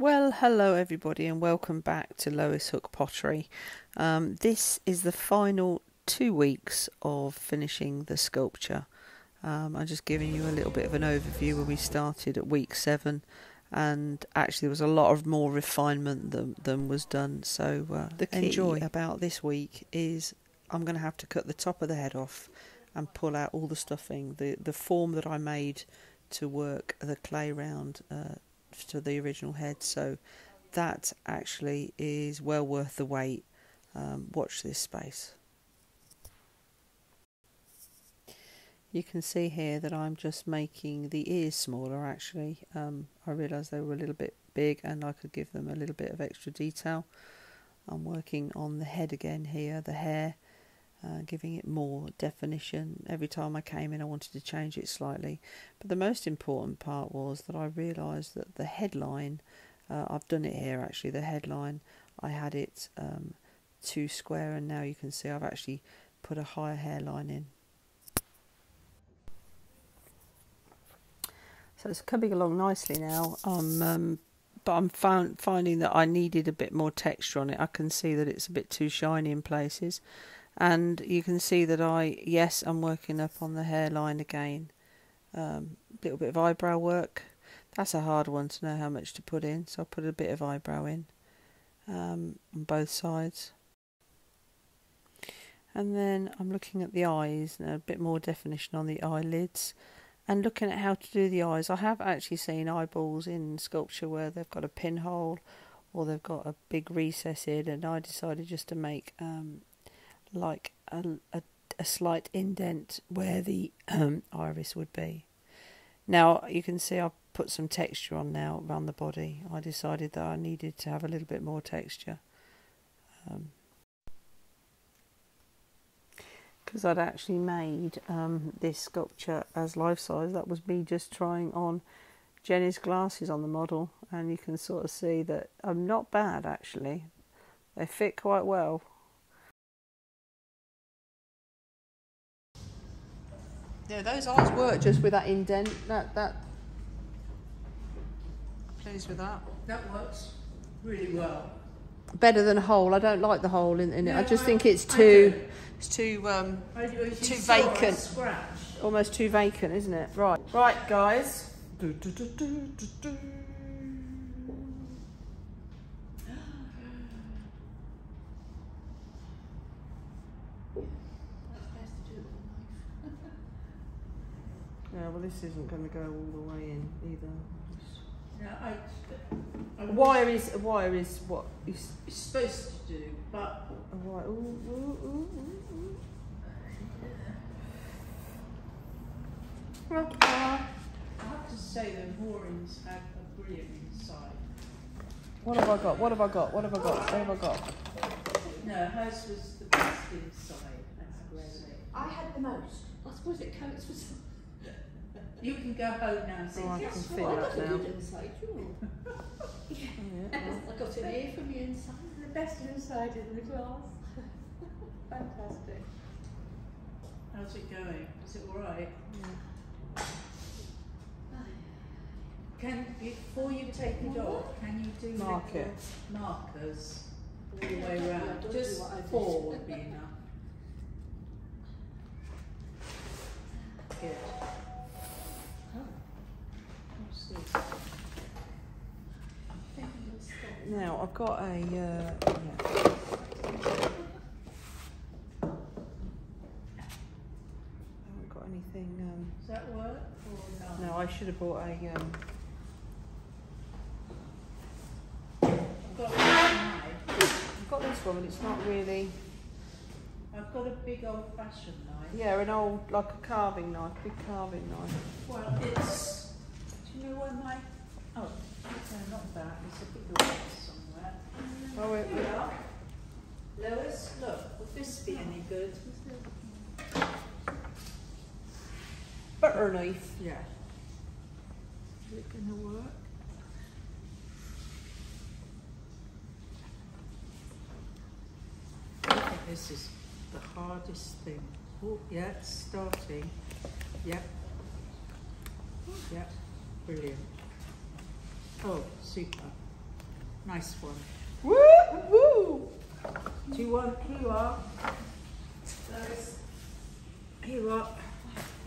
Well, hello everybody, and welcome back to Lois Hook Pottery. Um, this is the final two weeks of finishing the sculpture. Um, I'm just giving you a little bit of an overview when we started at week seven, and actually there was a lot of more refinement than, than was done. So uh, the key Enjoy. about this week is I'm going to have to cut the top of the head off and pull out all the stuffing. The the form that I made to work the clay round uh, to the original head. So that actually is well worth the wait. Um, watch this space. You can see here that I'm just making the ears smaller actually. Um, I realised they were a little bit big and I could give them a little bit of extra detail. I'm working on the head again here, the hair, uh, giving it more definition. Every time I came in, I wanted to change it slightly. But the most important part was that I realised that the headline, uh, I've done it here actually, the headline, I had it um, too square, and now you can see I've actually put a higher hairline in. So it's coming along nicely now. Um, um, but I'm found, finding that I needed a bit more texture on it. I can see that it's a bit too shiny in places and you can see that I yes I'm working up on the hairline again. A um, little bit of eyebrow work. That's a hard one to know how much to put in so I'll put a bit of eyebrow in um, on both sides. And then I'm looking at the eyes and a bit more definition on the eyelids and looking at how to do the eyes. I have actually seen eyeballs in sculpture where they've got a pinhole or they've got a big recess in and I decided just to make um, like a, a, a slight indent where the um, iris would be. Now you can see I've put some texture on now around the body. I decided that I needed to have a little bit more texture. because I'd actually made um, this sculpture as life size. That was me just trying on Jenny's glasses on the model, and you can sort of see that I'm not bad actually. They fit quite well. Yeah, those eyes work just with that indent. That that. Pleased with that. That works really well. Better than a hole. I don't like the hole in, in it. I just I- think it's too. It's too um, Too vacant. Almost too vacant, isn't it? Right, right, guys. Do, do, do, Yeah, well, this isn't going to go all the way in either. No, I, I A wire is a wire is what is It's supposed to do, but a wire. Ooh, ooh, ooh, ooh, ooh. I have to say the moorings had a brilliant inside. What have I got? What have I got? What have I got? What have I got? No, hers was the best inside. That's great. I had the most. I suppose it counts for some. You can go home now and say, Oh, I yes, can what? feel I that got a now. good inside, too. Yeah, well, I got an ear from the inside. The best inside in the class. Fantastic. How's it going? Is it all right? Can before you take it off, can you do Mark little it. markers all the way Yeah, around? don't Just what I did. four would be enough. Now I've got a uh, yeah. I haven't got anything. Um, Does that work or no, I should have bought a. Um, I've got a knife. I've got this one, but it's not really. I've got a big old fashioned knife. Yeah, an old like a carving knife, a big carving knife. Well, it's. Do you know where my. Oh, no, not that. It's a big one. Oh wait, wait. we. Lois, look, would this be any good? butter knife. Yeah. Is it going to work? I think this is the hardest thing. Oh, yeah, it's starting. Yep. Yep. Brilliant. Oh, super. Nice one. Woo! Woo! Do you want, here you are. Here you are.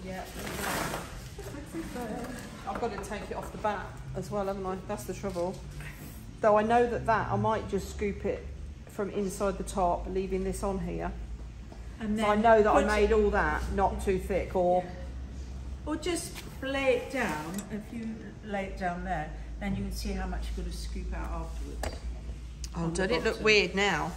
Yeah. I've got to take it off the bat as well, haven't I? That's the trouble. Though I know that that I might just scoop it from inside the top, leaving this on here. And So I know that I made all that not too thick, or Or just lay it down. If you lay it down there, then you can see how much you've got to scoop out afterwards. Oh, does it look weird now?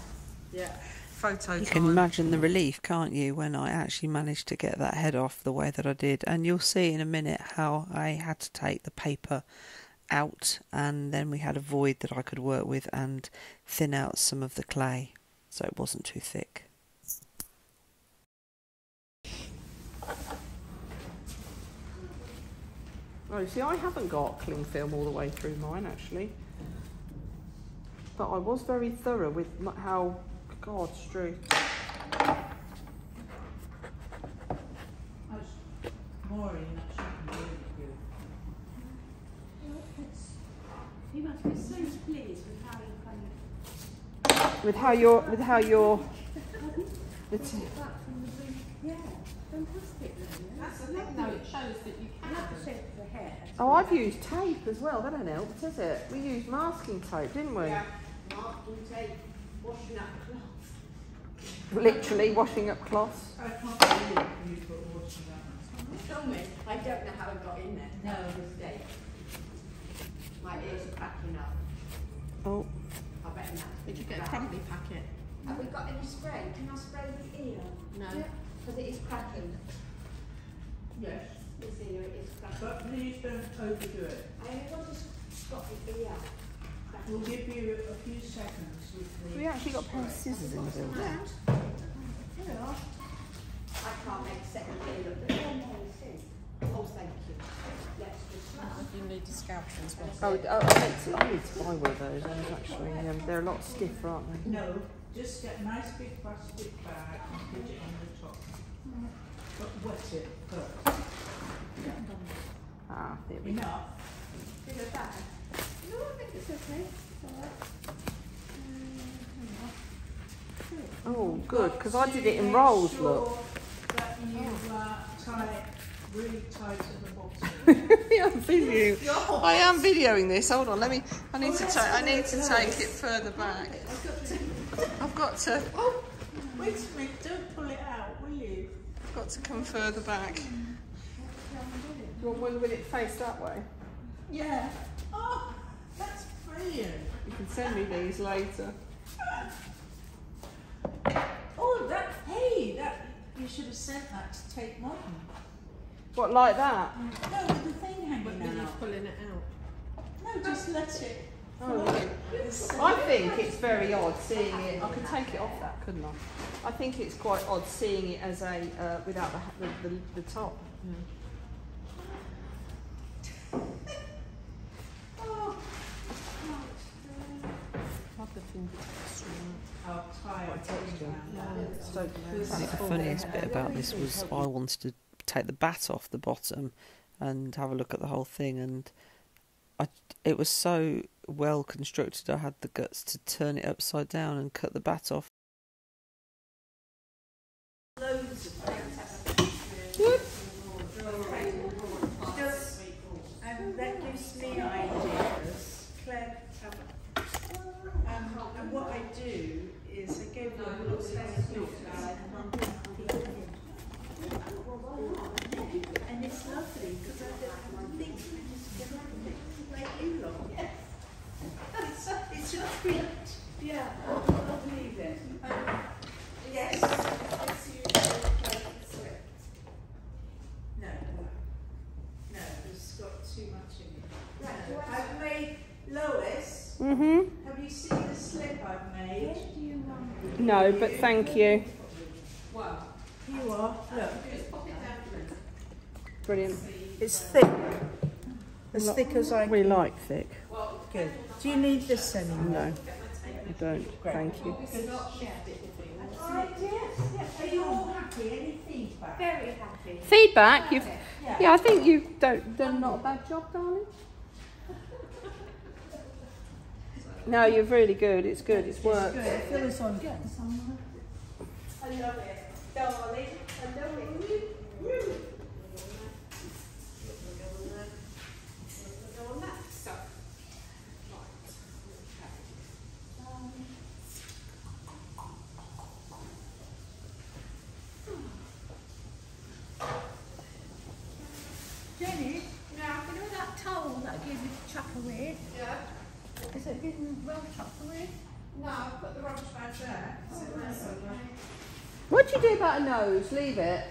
Yeah. Photo. You can imagine the relief, can't you, when I actually managed to get that head off the way that I did. And you'll see in a minute how I had to take the paper out, and then we had a void that I could work with and thin out some of the clay so it wasn't too thick. Oh, see, I haven't got cling film all the way through mine actually, but I was very thorough with how. God, Strew. Maureen, that should be really good. You must be so pleased with how you kind of With how you're, with how you're. It's, got back from the blue. Yeah, fantastic. That's the thing though, it shows that you I like the can. shape of the hair. oh, I've used tape as well. That ain't helped, has it? We used masking tape, didn't we? Yeah, marking tape, washing up cloth. Literally washing up cloths. I can't believe you put washing up. Tell me, I don't know how it got in there. No. mistake. My ears are cracking up. Oh, I bet that's. Did you get a crumbly packet? Have we got any spray? Can I spray the ear? No. Because it is cracking. Yes, This ear is cracking. but please don't overdo it. I only want to stop the ear. We'll give you a few seconds we actually got a pair of scissors in the building. Here we are. I can't make second ear look. Oh. Oh, thank you. Let's just. You need a scalpel as well. Oh, oh I, need to, I need to buy one of those. ones, Actually, um, they're a lot stiffer, aren't they? No, just get a nice big plastic bag and put it on the top. But wet it first. Ah, there we go. Enough. In the bag. No, I think it's okay. It's all right. Oh, good, because I did it in rolls. sure Look. That you uh, tie it really tight at the bottom. yeah, I'm videoing. I am videoing this. Hold on, let me. I need to take. I need to take it further back. I've got to. oh, wait a minute, don't pull it out, will you? I've got to come further back. Do you want one with it faced that way? Yeah. That's brilliant. You can send me these later. Oh, that, hey, that, you should have sent that to Tate Modern. What, like that? No, with the thing hanging out. pulling it out. No, just let it. Oh, look. I think it's very odd seeing it. I could take it off that, couldn't I? I think it's quite odd seeing it as a uh, without the, the, the the top. Oh, The funniest bit about this was I wanted to take the bat off the bottom and have a look at the whole thing, and I, it was so well constructed. I had the guts to turn it upside down and cut the bat off. And that gives me ideas. Claire, have um, and what I do is I go for a little And it's lovely because I don't think I just get on with it like you lot. It's, it's a treat. Yeah, I'll believe it. Um, yes. Yes, you No, no, it's got too much in it. No, I've made Lois. Have you seen the slip I've made? No, but thank you. Well, here you are. Look, Brilliant. it's thick. As thick as I We like thick. Good. Do you need this anymore? No, I don't. Thank you. Right, yes, yes. Are you all happy? Any feedback? Very happy. Feedback. You've. Yeah, I think you've done, done not a bad job, darling. No, you're really good. It's good. It's worked. Good. Fill this on. Get some. I love it. Darling, I love it. Woo. Go on that. So, right. Okay. Um, Jenny, now, you know that towel that I gave you to chuck away? Yeah. Is it getting well chucked away? No, I've put the rubbish bag there. Sit there somewhere. What do you do about a nose? Leave it.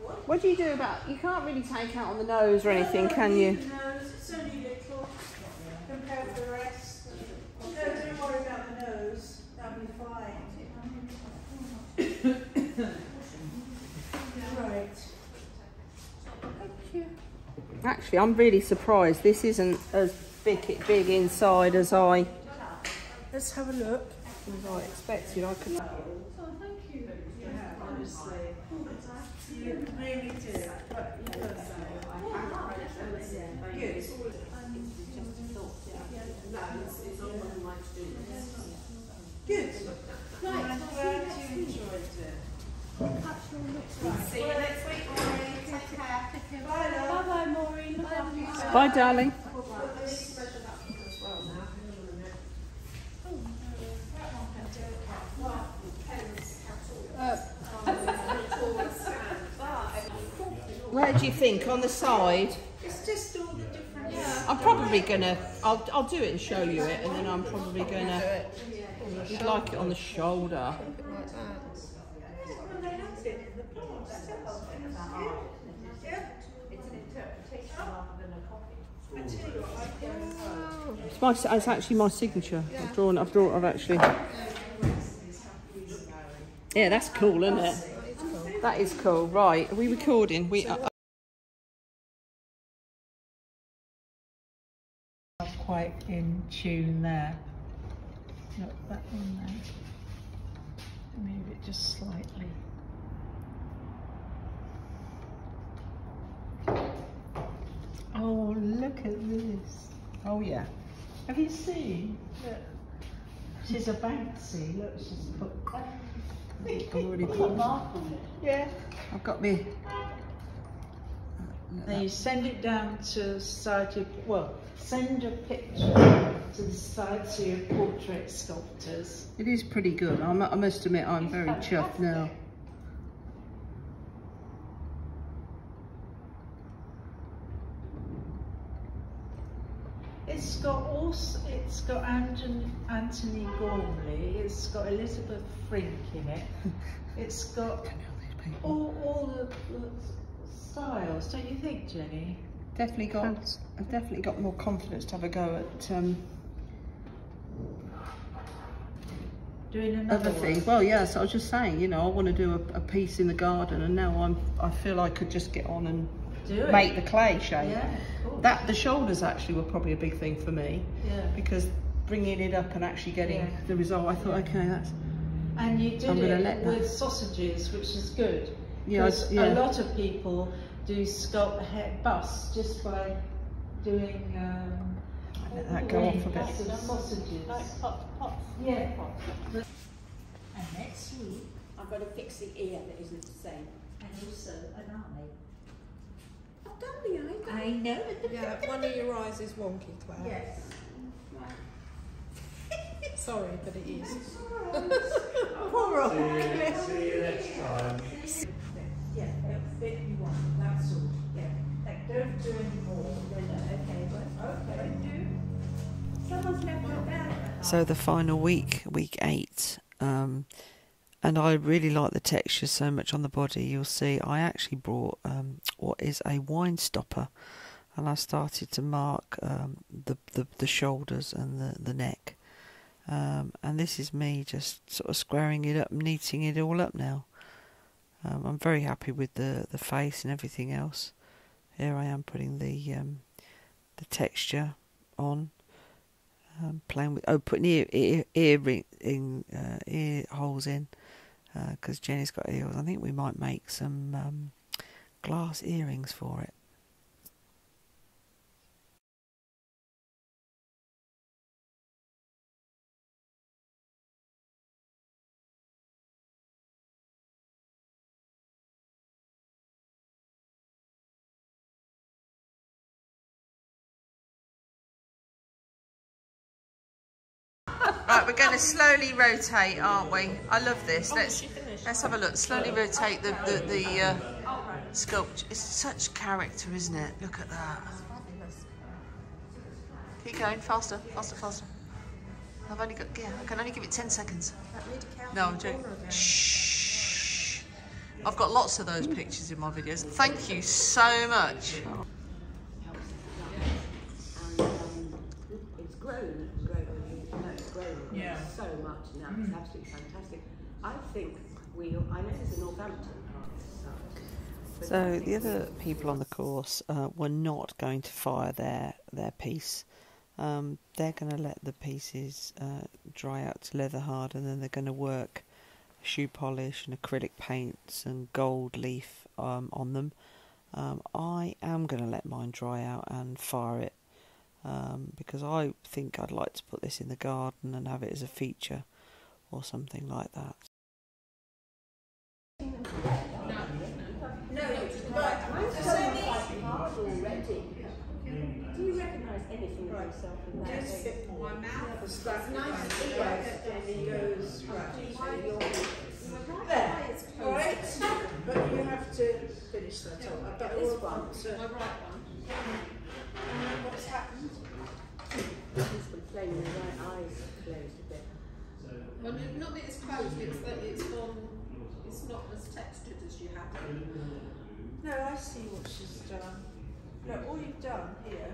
What? What do you do about? You can't really take out on the nose or anything, can you? No, it's only little compared to the rest. No, don't worry about the nose. That'll be fine. right. Actually, I'm really surprised. This isn't as big big inside as I Let's have a look. as I expected. I could. Oh, thank you. Yeah, honestly. You really do. But you does Good. Good. Right, I'm glad you enjoyed it. See you next week, Maureen. Take care. Bye, love. Bye bye, Maureen. Look after yourself. Bye, darling. Where do you think? On the side? It's just all the different. Yeah. I'm probably gonna. I'll I'll do it and show you it, and then I'm probably gonna. You'd like it on the shoulder. Well, they have it in the past. Yeah. It's an interpretation rather than a copy. I tell you what, I can. It's my. It's actually my signature. I've drawn. I've drawn. I've actually. Yeah, that's cool, isn't it? That is cool. Right, are we recording? We are. quite in tune there. Look, that one there. Move it just slightly. Oh, look at this. Oh, yeah. Have you seen? Look. She's a Banksy. Look, she's put. I've already put a mark on it. Yeah. I've got me. Then you send it down to Society well, send a picture to the Society of Portrait Sculptors. It is pretty good. I'm, I must admit, I'm It's very chuffed now. fantastic. It's got also, it's got Anton, Antony Gormley, it's got Elizabeth Frink in it, it's got all, all the, the styles, don't you think, Jenny? Definitely got. I've definitely got more confidence to have a go at um, Doing another thing. things. one. Well, yes, I was just saying. You know, I want to do a, a piece in the garden, and now I'm. I feel I could just get on and Do it. Make the clay shape. Yeah, cool. That the shoulders actually were probably a big thing for me Yeah. because bringing it up and actually getting Yeah. the result, I thought, okay, that's And you did I'm it let that- with sausages, which is good. Yeah, 'Cause yeah. A lot of people do sculpt head bust just by doing um, let that go off a bit. bits of sausages. Like pop, pop. Yeah. And next week, I've got to fix the ear that isn't the same. and also an eye. I've done the eye. I know. Yeah, one of your eyes is wonky, Claire. Yes. Sorry, but it is. Poor old See you next time. Yeah, it'll fit you one, that's all. Yeah. Like, don't do any more. Then, okay, but okay, do. Someone's left my bag. So the final week, week eight, um, and I really like the texture so much on the body. You'll see I actually brought um, what is a wine stopper, and I started to mark um, the, the the shoulders and the the neck. Um, and this is me just sort of squaring it up, neating it all up now. Um, I'm very happy with the, the face and everything else. Here I am putting the um, the texture on um, playing with oh putting ear ear, ear ring in uh, ear holes in because Jenny's got ears. I think we might make some um, glass earrings for it. We're to slowly rotate, aren't we? I love this. Let's let's have a look. Slowly rotate the the, the uh, sculpture. It's such character, isn't it? Look at that. Keep going, faster, faster, faster. I've only got yeah. I can only give it ten seconds. No, I'm joking. Shh. I've got lots of those pictures in my videos. Thank you so much. Um, it's grown, grown, no, it's grown Yeah. so much now. It's absolutely fantastic. I think we, I know there's a Northampton artist site. but I So the other people on the course uh, were not going to fire their their piece. Um, they're going to let the pieces uh, dry out to leather hard, and then they're going to work shoe polish and acrylic paints and gold leaf um, on them. Um, I am going to let mine dry out and fire it um, because I think I'd like to put this in the garden and have it as a feature or something like that. No, right. I'm so quite hard already. Do you recognise anything of yourself in that? Just a more. My mouth It's like nice ears, ears. then it goes right. There, all right. But you have to finish that off. But This we'll one. want to- And what's happened? She's complaining her right eyes closed a bit. Well, not that it's closed, it's that it's gone, it's not as textured as you had it. No, I see what she's done. Look, all you've done here.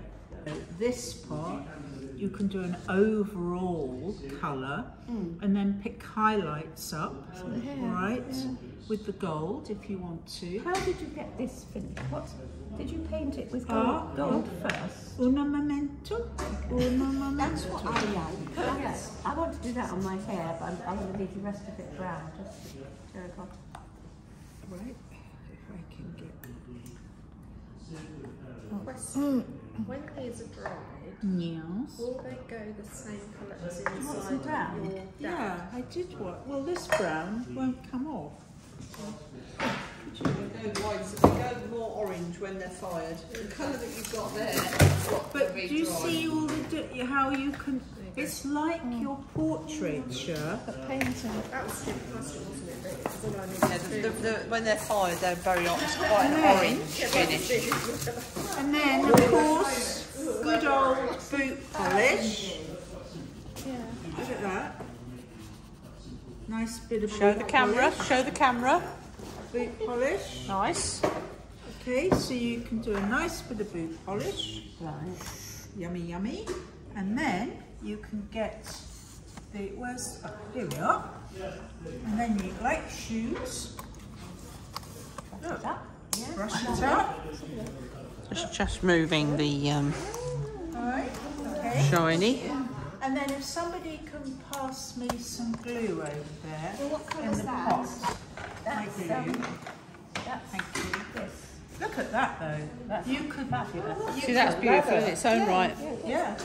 This part, you can do an overall colour and then pick highlights up, right, with the gold if you want to. How did you get this finished? What did you paint it with Ah, gold, gold first? Una momento, una momento. That's what I like. Yes. I want to do that on my hair, but I'm, I'm going to leave the rest of it brown, just terracotta. Right, if I can get. When these are dried, Yes. will they go the same colour as want some inside brown? your Yeah, I did what? Well, this brown won't come off. They go white, so they go more orange when they're fired. The colour that you've got there. is what But do you dry. see all the how you can? It's like mm. your portraiture. But painting. That was different custom, wasn't it? But it's all I need Yeah, the, the, the, when they're fired, they're very hot. Quite an orange finish. And then, of course, good old boot polish. Yeah. Look at that. Nice bit of Show the camera. polish. Show the camera. Boot polish. Nice. Okay, so you can do a nice bit of boot polish. Right. Yummy, yummy. And then you can get the, where's, oh, here we are. And then you like shoes. Look, brush it up. Just, just moving the um, Alright, okay. shiny. And then if somebody can pass me some glue over there Well, what in colour's the that? pot. My That's, glue. um, that's Thank you. this. Look at that though. That's You could, fabulous. you See, that's could beautiful in its own right. Yeah.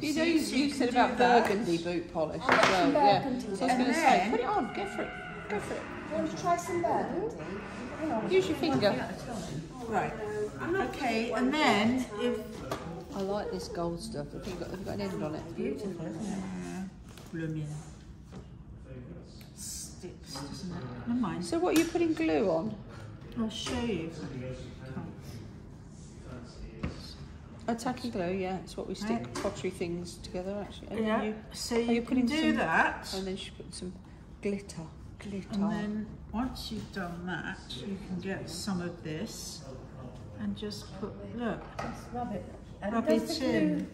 You So know, you, you you said about that. burgundy boot polish I'll as well. some Yeah. So I was going to say, put it on. Go for it. Go for it. You want to try some burgundy? Use your finger. One at a time. Right. Okay, and then if I like this gold stuff. Have you got, have you got an end on it? Beautiful, isn't it? blooming sticks, doesn't it? Never mind. So what are you putting glue on? I'll show you. if I can't. Attacking glue, yeah. It's what we stick Right. pottery things together actually. And Yeah. then you, So you, you can putting do some- that, and then she put some glitter. Glitter. and then once you've done that, you can get some of this and just put. Look. Just rub it. And Rub does it the glue in.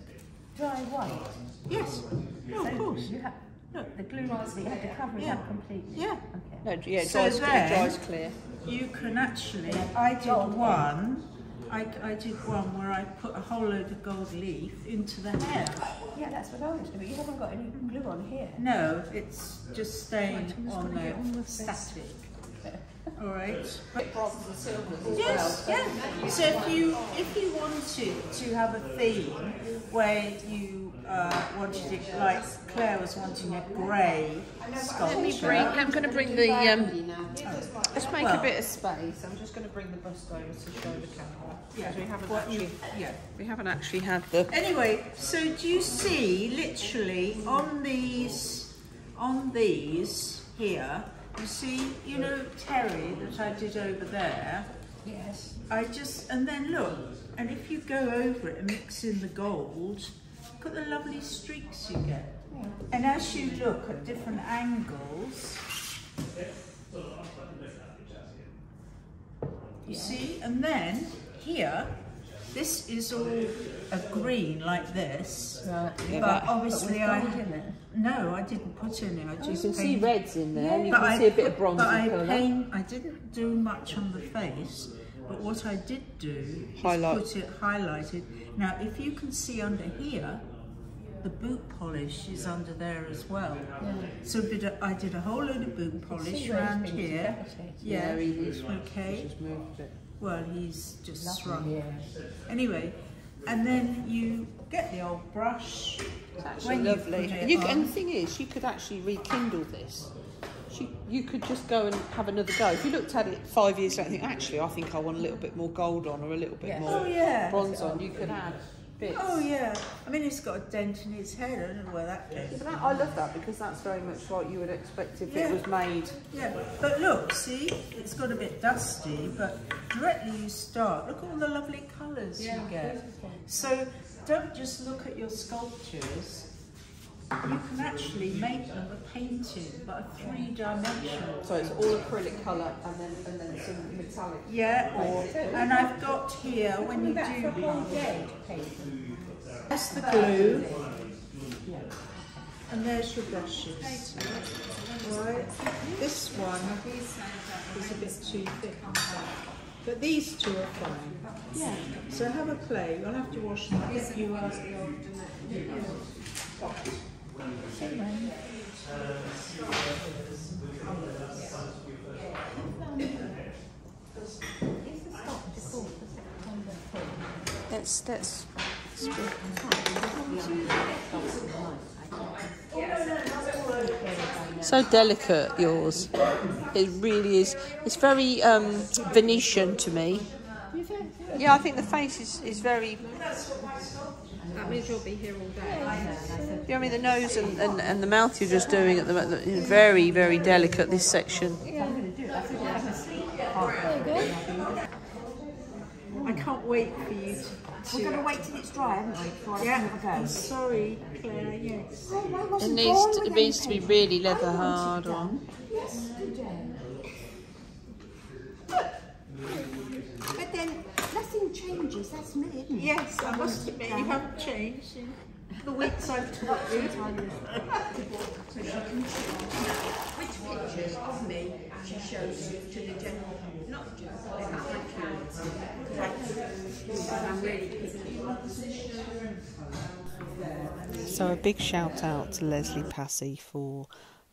dry white? Yes. No, of course. You have, Look. the glue that you have to cover it Yeah. up completely. Yeah. Okay. no, yeah, it So dries, it then- dries clear. You can actually. I did Gold. one. I, I did one where I put a whole load of gold leaf into the hair. Yeah, that's what I want to do, but you haven't got any glue on here. No, it's just staying Right, on gonna on the with this. static. All right. Bronze and silvers as Yes, yeah. So if you if you wanted to have a theme where you uh, wanted it like Claire was wanting a grey Let me bring. I'm going to bring the. Um, now. let's make Well- a bit of space. I'm just going to bring the bust over to show the camera. Yeah. We haven't What you- actually, yeah. we haven't actually had the. Anyway, so do you see literally on these, on these here, you see, you know, Terry that I did over there? Yes. I just, and then look, and if you go over it and mix in the gold, look at the lovely streaks you get. And as you look at different angles, you see, and then here, this is all a green like this, Right. but obviously But I, with gold in it. no, I didn't put any, I oh, just You just can see reds in there, and you can I see a bit of bronze But I colour. paint, I didn't do much on the face, but what I did do Highlight. is put it highlighted. Now, if you can see under here, the boot polish is under there as well. So a bit of, I did a whole load of boot polish see where it's around here. decapitated. Yeah, he is. okay. Just moved it. Well, he's just shrunk. Yeah. Anyway, and then you get the old brush. It's actually When lovely. And, you, and the thing is, you could actually rekindle this. You, you could just go and have another go. If you looked at it five years later and think, actually, I think I want a little bit more gold on or a little bit Yeah. more Oh yeah. bronze on, you could add bits. Oh yeah. I mean, it's got a dent in its head. I don't know where that came Yeah, but that, I love that because that's very much what you would expect if Yeah. it was made. Yeah, but look, see, it's got a bit dusty, but directly you start, look at all the lovely colours you get. So don't just look at your sculptures, you can actually make them a painting, but a three-dimensional. So it's all acrylic colour and then and then some metallic. Yeah, or, and I've got here, when you That for a do, whole day to that's the glue, and there's your brushes. Right, this one is a bit too thick. But these two are fine. Yeah. So have a play. You'll have to wash them. I'll get you a. Let's let's. So delicate, yours. It really is. It's very um, Venetian to me. Yeah, I think the face is, is very. That means you'll be here all day. Yeah, I mean the nose and, and, and the mouth you're just doing at the moment is very very delicate. This section. Yeah. I can't wait for you to. We're going to wait till it's dry, haven't we, before I Yeah, have a I'm sorry, Claire. Yes. Oh, it needs to, it needs to be really leather hard on. Yes, but then nothing changes. That's me, isn't it? Yes, I must admit you haven't changed in the weeks I've taught you. Which pictures of she shows you to the general, not just, picky. So a big shout out to Leslie Passy for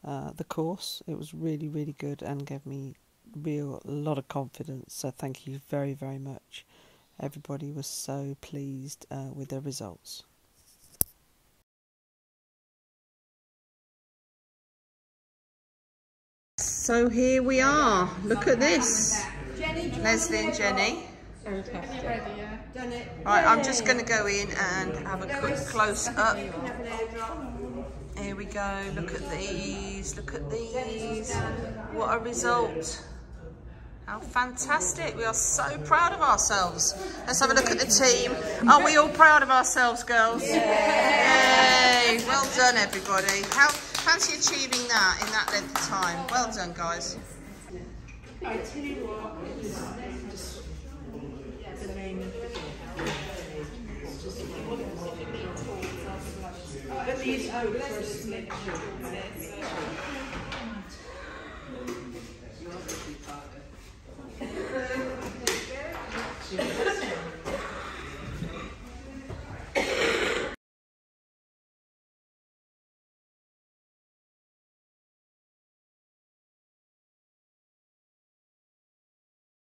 uh, the course. It was really really good and gave me real a lot of confidence. So thank you very very much. Everybody was so pleased uh, with the results. So here we are. Look at this. Leslie and Jenny. Right, I'm just going to go in and have a quick close up. Here we go. Look at these. Look at these. What a result. How fantastic. We are so proud of ourselves. Let's have a look at the team. Aren't we all proud of ourselves, girls? Yay. Well done, everybody. How fancy achieving that in that length of time. Well done, guys. I tell you what, just the But these selection.